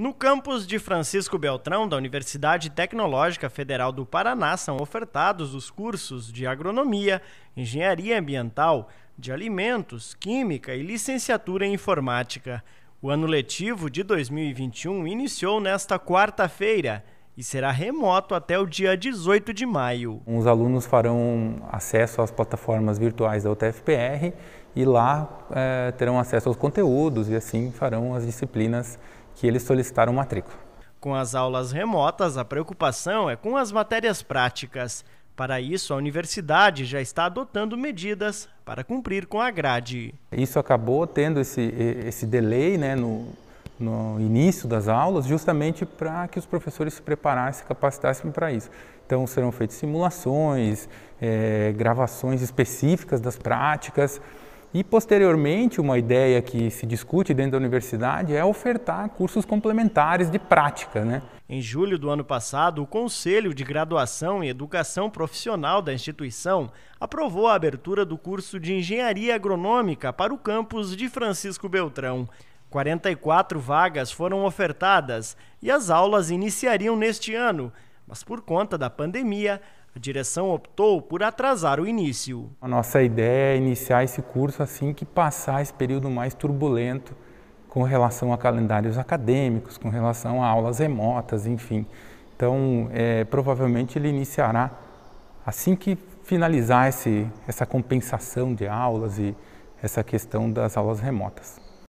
No campus de Francisco Beltrão, da Universidade Tecnológica Federal do Paraná, são ofertados os cursos de agronomia, engenharia ambiental, de alimentos, química e licenciatura em informática. O ano letivo de 2021 iniciou nesta quarta-feira e será remoto até o dia 18 de maio. Os alunos farão acesso às plataformas virtuais da UTFPR e lá é, terão acesso aos conteúdos e assim farão as disciplinas que eles solicitaram matrícula. Com as aulas remotas, a preocupação é com as matérias práticas. Para isso, a universidade já está adotando medidas para cumprir com a grade. Isso acabou tendo esse, esse delay né, no, no início das aulas, justamente para que os professores se preparassem, se capacitassem para isso. Então, serão feitas simulações, é, gravações específicas das práticas, e, posteriormente, uma ideia que se discute dentro da universidade é ofertar cursos complementares de prática. Né? Em julho do ano passado, o Conselho de Graduação e Educação Profissional da instituição aprovou a abertura do curso de Engenharia Agronômica para o campus de Francisco Beltrão. 44 vagas foram ofertadas e as aulas iniciariam neste ano, mas por conta da pandemia, a direção optou por atrasar o início. A nossa ideia é iniciar esse curso assim que passar esse período mais turbulento com relação a calendários acadêmicos, com relação a aulas remotas, enfim. Então, é, provavelmente ele iniciará assim que finalizar esse, essa compensação de aulas e essa questão das aulas remotas.